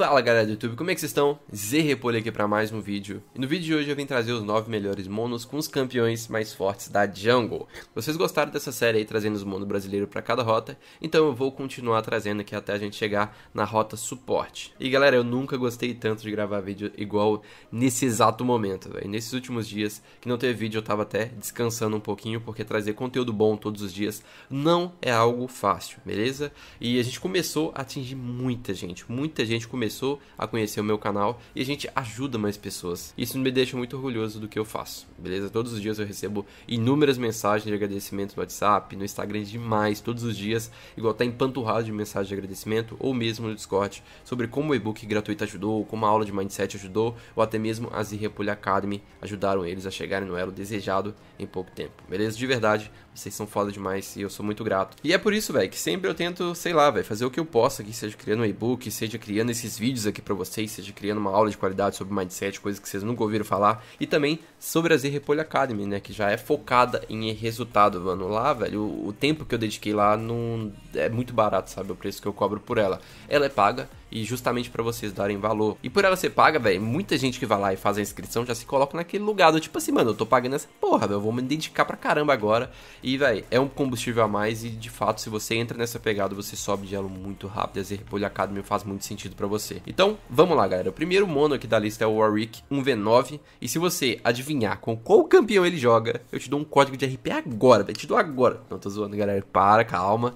Fala galera do YouTube, como é que vocês estão? Zé Repolho aqui para mais um vídeo. E no vídeo de hoje eu vim trazer os 9 melhores monos com os campeões mais fortes da Jungle. Vocês gostaram dessa série aí, trazendo os monos brasileiros para cada rota, então eu vou continuar trazendo aqui até a gente chegar na rota suporte. E galera, eu nunca gostei tanto de gravar vídeo igual nesse exato momento, velho. Nesses últimos dias que não teve vídeo eu tava até descansando um pouquinho, porque trazer conteúdo bom todos os dias não é algo fácil, beleza? E a gente começou a atingir muita gente, muita gente começou começou a conhecer o meu canal e a gente ajuda mais pessoas. Isso me deixa muito orgulhoso do que eu faço, beleza? Todos os dias eu recebo inúmeras mensagens de agradecimento no WhatsApp, no Instagram demais, todos os dias, igual tá empanturrado de mensagem de agradecimento ou mesmo no Discord sobre como o e-book gratuito ajudou, como a aula de mindset ajudou, ou até mesmo a Zirrepolho Academy ajudaram eles a chegarem no elo desejado em pouco tempo, beleza? De verdade, vocês são foda demais e eu sou muito grato. E é por isso, velho, que sempre eu tento, sei lá, velho, fazer o que eu posso aqui, seja criando um e-book, seja criando esses vídeos aqui para vocês, seja criando uma aula de qualidade sobre mindset, coisas que vocês nunca ouviram falar, e também sobre a Z Repolho Academy, né, que já é focada em resultado, mano. Lá, velho, o, o tempo que eu dediquei lá não é muito barato, sabe, o preço que eu cobro por ela. Ela é paga, e justamente para vocês darem valor. E por ela ser paga, velho, muita gente que vai lá e faz a inscrição já se coloca naquele lugar do tipo assim, mano, eu tô pagando essa porra, velho, eu vou me dedicar pra caramba agora. E, velho, é um combustível a mais e de fato, se você entra nessa pegada, você sobe de elo muito rápido. E a Zerpolho Academy faz muito sentido para você. Então, vamos lá, galera. O primeiro mono aqui da lista é o Warwick 1v9. E se você adivinhar com qual campeão ele joga, eu te dou um código de RP agora, velho. Te dou agora. Não tô zoando, galera. Para, calma.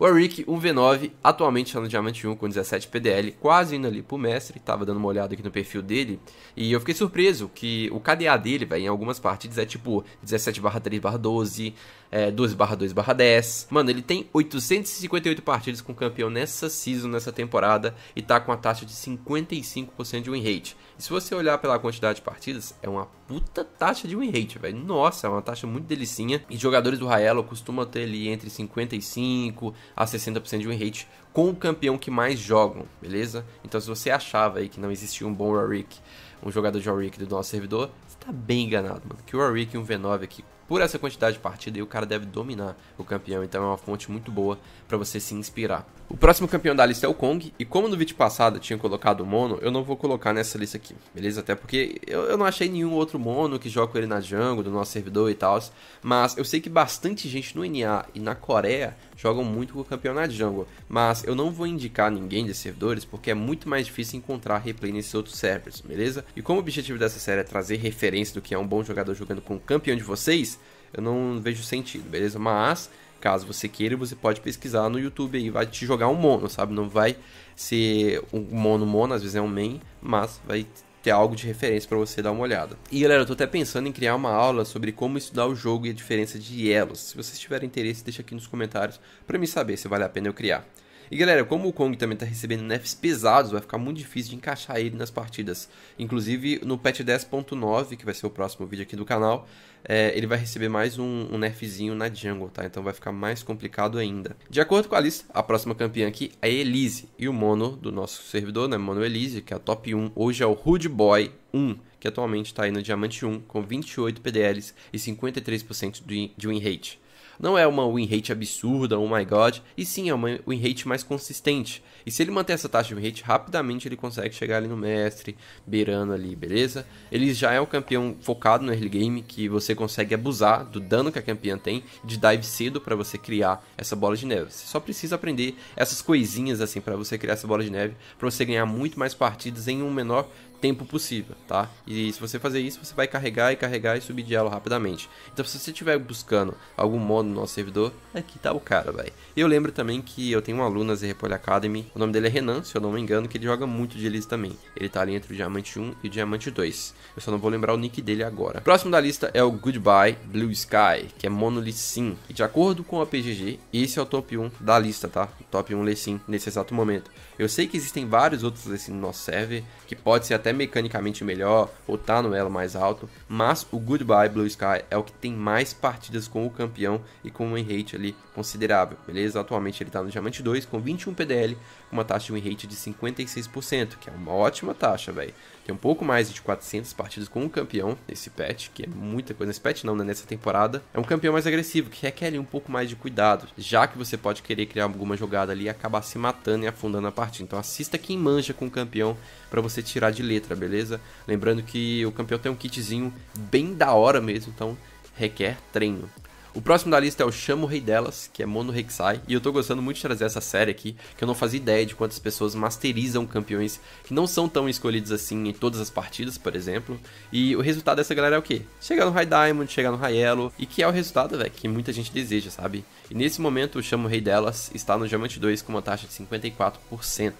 Warwick 1v9, atualmente está no Diamante 1 com 17 PDL, quase indo ali pro mestre, tava dando uma olhada aqui no perfil dele, e eu fiquei surpreso que o KDA dele, velho, em algumas partidas é tipo 17 3 12, é, 12 2 10. Mano, ele tem 858 partidas com campeão nessa season, nessa temporada, e tá com a taxa de 55% de win rate. E se você olhar pela quantidade de partidas, é uma puta taxa de win rate, velho. Nossa, é uma taxa muito delicinha. E jogadores do Raelo costumam ter ali entre 55 a 60% de win rate com o campeão que mais jogam, beleza? Então se você achava aí que não existia um bom Warwick, um jogador de Warwick do nosso servidor, você tá bem enganado, mano. Que o Warwick 1v9 aqui por essa quantidade de partida, o cara deve dominar o campeão, então é uma fonte muito boa para você se inspirar. O próximo campeão da lista é o Kong, e como no vídeo passado eu tinha colocado o Mono, eu não vou colocar nessa lista aqui, beleza? Até porque eu, eu não achei nenhum outro Mono que joga com ele na jungle, do nosso servidor e tal, mas eu sei que bastante gente no NA e na Coreia jogam muito com o campeão na jungle, mas eu não vou indicar ninguém desses servidores porque é muito mais difícil encontrar replay nesses outros servers, beleza? E como o objetivo dessa série é trazer referência do que é um bom jogador jogando com o campeão de vocês, eu não vejo sentido, beleza? Mas caso você queira, você pode pesquisar no YouTube aí, vai te jogar um mono, sabe? Não vai ser um mono mono, às vezes é um main, mas vai ter algo de referência para você dar uma olhada. E galera, eu tô até pensando em criar uma aula sobre como estudar o jogo e a diferença de elos. Se vocês tiverem interesse, deixa aqui nos comentários para me saber se vale a pena eu criar. E galera, como o Kong também está recebendo nerfs pesados, vai ficar muito difícil de encaixar ele nas partidas. Inclusive no patch 10.9, que vai ser o próximo vídeo aqui do canal, é, ele vai receber mais um, um nerfzinho na jungle, tá? Então vai ficar mais complicado ainda. De acordo com a lista, a próxima campeã aqui é Elise. E o mono do nosso servidor, né? Mono Elise, que é a top 1, hoje é o Rude Boy 1 que atualmente está aí no Diamante 1 com 28 PDLs e 53% de win rate. Não é uma win rate absurda, oh my god, e sim é uma win rate mais consistente. E se ele manter essa taxa de win rate, rapidamente ele consegue chegar ali no mestre, beirando ali, beleza? Ele já é um campeão focado no early game, que você consegue abusar do dano que a campeã tem, de dive cedo para você criar essa bola de neve. Você só precisa aprender essas coisinhas assim para você criar essa bola de neve, para você ganhar muito mais partidas em um menor tempo possível, tá? E se você fazer isso, você vai carregar e carregar e subir de elo rapidamente. Então, se você estiver buscando algum modo no nosso servidor, aqui tá o cara, velho. E eu lembro também que eu tenho um aluno na Zerrepolho Academy, o nome dele é Renan, se eu não me engano, que ele joga muito de Elise também. Ele tá ali entre o Diamante 1 e o Diamante 2. Eu só não vou lembrar o nick dele agora. Próximo da lista é o Goodbye Blue Sky, que é Mono Sim. E de acordo com a PGG, esse é o top 1 da lista, tá? O top 1 Sim nesse exato momento. Eu sei que existem vários outros Sim no nosso server, que pode ser até mecanicamente melhor ou tá no elo mais alto, mas o Goodbye Blue Sky é o que tem mais partidas com o campeão e com um win rate ali considerável, beleza? Atualmente ele tá no Diamante 2 com 21 PDL, uma taxa de win rate de 56%, que é uma ótima taxa, velho. Tem um pouco mais de 400 partidas com o campeão nesse patch, que é muita coisa. Nesse patch não, né? Nessa temporada. É um campeão mais agressivo, que requer ali um pouco mais de cuidado, já que você pode querer criar alguma jogada ali e acabar se matando e afundando a partida. Então assista quem manja com o campeão para você tirar de letra, beleza? Lembrando que o campeão tem um kitzinho bem da hora mesmo, então requer treino. O próximo da lista é o Chamo Rei Delas, que é Mono Rek'Sai, e eu tô gostando muito de trazer essa série aqui, que eu não fazia ideia de quantas pessoas masterizam campeões que não são tão escolhidos assim em todas as partidas, por exemplo. E o resultado dessa galera é o quê? Chegar no High Diamond, chegar no High Elo, e que é o resultado, velho, que muita gente deseja, sabe? E nesse momento o Chamo Rei Delas está no Diamante 2 com uma taxa de 54%.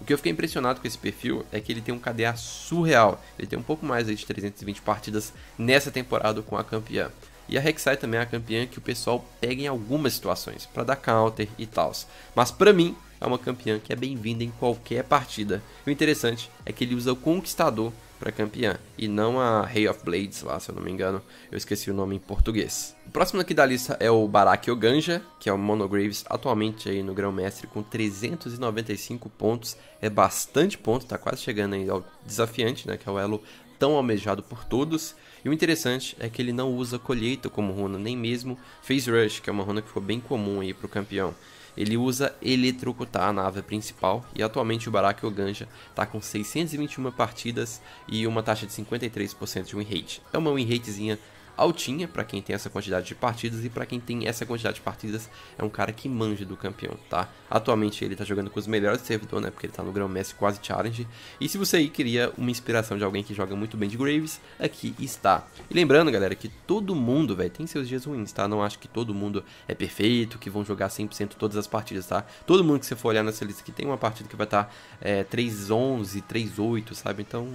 O que eu fiquei impressionado com esse perfil é que ele tem um KDA surreal. Ele tem um pouco mais de 320 partidas nessa temporada com a campeã. E a Rek'Sai também é a campeã que o pessoal pega em algumas situações, para dar counter e tal. Mas para mim, é uma campeã que é bem-vinda em qualquer partida. E o interessante é que ele usa o Conquistador para campeã e não a Rei of Blades lá, se eu não me engano. Eu esqueci o nome em português. O próximo aqui da lista é o Baraki Oganja, que é o Monograves, atualmente aí no Grão Mestre com 395 pontos. É bastante ponto, tá quase chegando aí ao desafiante, né, que é o elo tão almejado por todos. E o interessante é que ele não usa colheita como runa, nem mesmo Phase Rush, que é uma runa que ficou bem comum aí para o campeão. Ele usa eletrocutar a nave principal e atualmente o Baraki Oganja está com 621 partidas e uma taxa de 53% de win rate. É uma win ratezinha altinha para quem tem essa quantidade de partidas e para quem tem essa quantidade de partidas é um cara que manja do campeão, tá? Atualmente ele tá jogando com os melhores do servidor, né? Porque ele tá no Grão Mestre quase challenge. E se você aí queria uma inspiração de alguém que joga muito bem de Graves, aqui está. E lembrando, galera, que todo mundo, velho, tem seus dias ruins, tá? Não acho que todo mundo é perfeito, que vão jogar 100% todas as partidas, tá? Todo mundo que você for olhar nessa lista aqui tem uma partida que vai estar tá, é, 3-11, 3-8, sabe? Então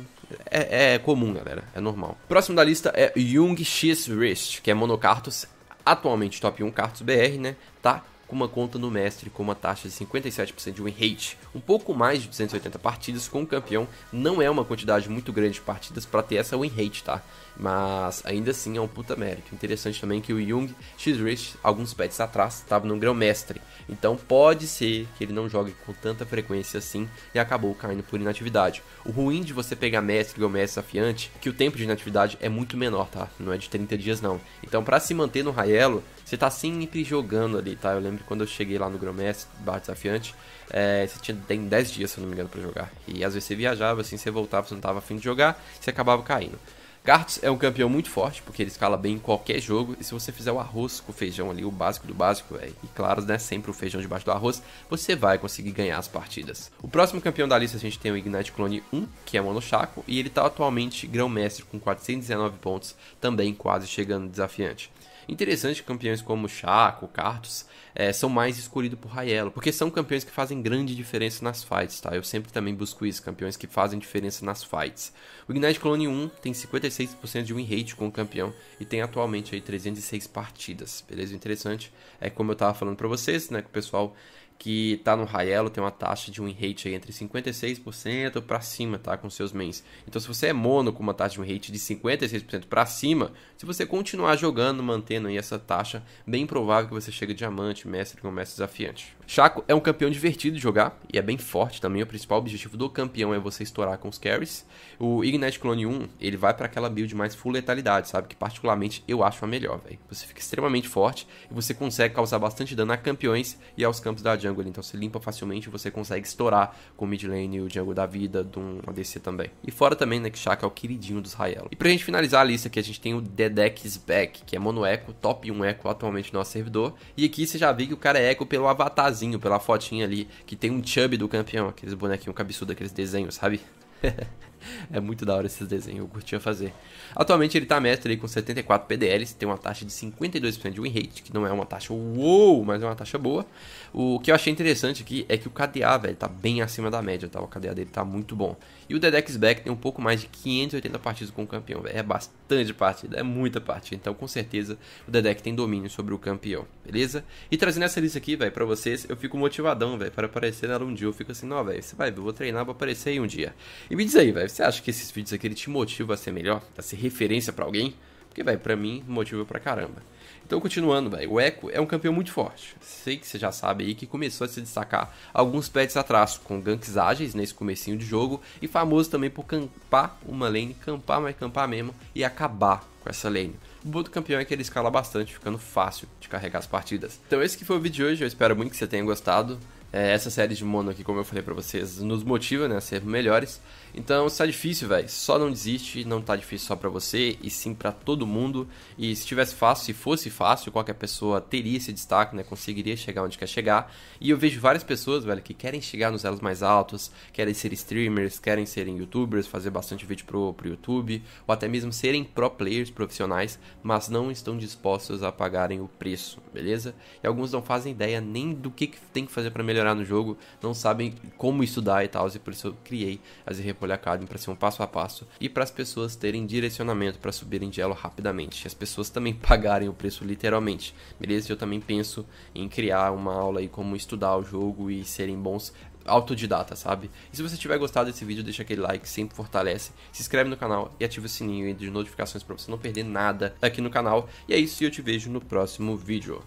é, é, comum, galera. É normal. Próximo da lista é Young X Wrist, que é Monocartus, atualmente top 1 Cartus BR, né? Tá com uma conta no mestre com uma taxa de 57% de win rate, um pouco mais de 280 partidas com o campeão, não é uma quantidade muito grande de partidas para ter essa win rate, tá? Mas ainda assim é um puta mérito. Interessante também que o Jung X-Rich, alguns pets atrás, estava no grão mestre, então pode ser que ele não jogue com tanta frequência assim e acabou caindo por inatividade. O ruim de você pegar mestre ou mestre desafiante é que o tempo de inatividade é muito menor, tá? Não é de 30 dias não. Então para se manter no Raelo, você tá sempre jogando ali, tá? Eu lembro quando eu cheguei lá no Gromestre, barra desafiante, é, você tinha tem 10 dias, se não me engano, pra jogar. E às vezes você viajava, assim, você voltava, você não tava afim de jogar, você acabava caindo. Kartos é um campeão muito forte, porque ele escala bem em qualquer jogo. E se você fizer o arroz com o feijão ali, o básico do básico, véio, e claro, né, sempre o feijão debaixo do arroz, você vai conseguir ganhar as partidas. O próximo campeão da lista a gente tem o Ignite Clone 1, que é Monochaco, e ele está atualmente grão-mestre com 419 pontos, também quase chegando desafiante. Interessante que campeões como Chaco, Cartus é, são mais escolhidos por Raelo, porque são campeões que fazem grande diferença nas fights, tá? Eu sempre também busco isso, campeões que fazem diferença nas fights. O Ignite Clone 1 tem 56% de win rate com o campeão e tem atualmente aí 306 partidas, beleza? Interessante é como eu tava falando para vocês, né, que o pessoal que está no Raelo tem uma taxa de win rate entre 56% para cima, tá, com seus mains. Então se você é mono com uma taxa de win rate de 56% para cima, se você continuar jogando, mantendo aí essa taxa, bem provável que você chegue diamante, mestre com mestre desafiante. Chaco é um campeão divertido de jogar e é bem forte também. O principal objetivo do campeão é você estourar com os carries. O Ignite Clone 1, ele vai para aquela build mais full letalidade, sabe? Que particularmente eu acho a melhor, velho. Você fica extremamente forte e você consegue causar bastante dano a campeões e aos campos da jungle. Então você limpa facilmente e você consegue estourar com o mid lane e o jungle da vida de um ADC também. E fora também, né, que Chaco é o queridinho dos Raelo. E pra gente finalizar a lista aqui, a gente tem o Dedex Back, que é mono eco, top 1 eco atualmente no nosso servidor. E aqui você já viu que o cara é eco pelo avatar pela fotinha ali, que tem um chub do campeão, aqueles bonequinhos cabeçudos, aqueles desenhos, sabe? é muito da hora esses desenhos, eu curtia fazer. Atualmente ele tá mestre aí com 74 PDLs, tem uma taxa de 52% de win rate, que não é uma taxa uou, mas é uma taxa boa. O que eu achei interessante aqui é que o KDA, velho, tá bem acima da média, tá? O KDA dele tá muito bom. E o Dedex Back tem um pouco mais de 580 partidas com o campeão, velho. É bastante partida, é muita partida. Então, com certeza, o Dedek tem domínio sobre o campeão, beleza? E trazendo essa lista aqui, velho, pra vocês, eu fico motivadão, velho, para aparecer nela um dia. Eu fico assim, não, velho, você vai eu vou treinar pra aparecer aí um dia. E me diz aí, velho, Você acha que esses vídeos aqui ele te motivam a ser melhor, a ser referência para alguém? Porque, velho, pra mim, motiva pra caramba. Então, continuando, velho, o Echo é um campeão muito forte. Sei que você já sabe aí que começou a se destacar alguns pets atrás, com ganks ágeis nesse comecinho de jogo, e famoso também por campar uma lane, campar, mas campar mesmo, e acabar com essa lane. O bom do campeão é que ele escala bastante, ficando fácil de carregar as partidas. Então esse que foi o vídeo de hoje, eu espero muito que você tenha gostado. É, essa série de mono aqui, como eu falei pra vocês, nos motiva né, a ser melhores. Então, se tá difícil, velho, só não desiste, não tá difícil só pra você, e sim pra todo mundo. E se tivesse fácil, se fosse fácil, qualquer pessoa teria esse destaque, né, conseguiria chegar onde quer chegar. E eu vejo várias pessoas, velho, que querem chegar nos elos mais altos, querem ser streamers, querem serem youtubers, fazer bastante vídeo pro, pro YouTube, ou até mesmo serem pro players profissionais, mas não estão dispostos a pagarem o preço, beleza? E alguns não fazem ideia nem do que, que tem que fazer para melhorar melhorar no jogo, não sabem como estudar e tal, e por isso eu criei a Zerrepolho Academy para ser um passo a passo e para as pessoas terem direcionamento para subirem de elo rapidamente. E as pessoas também pagarem o preço literalmente, beleza? Eu também penso em criar uma aula aí como estudar o jogo e serem bons autodidata, sabe? E se você tiver gostado desse vídeo, deixa aquele like, sempre fortalece. Se inscreve no canal e ativa o sininho de notificações para você não perder nada aqui no canal. E é isso, e eu te vejo no próximo vídeo.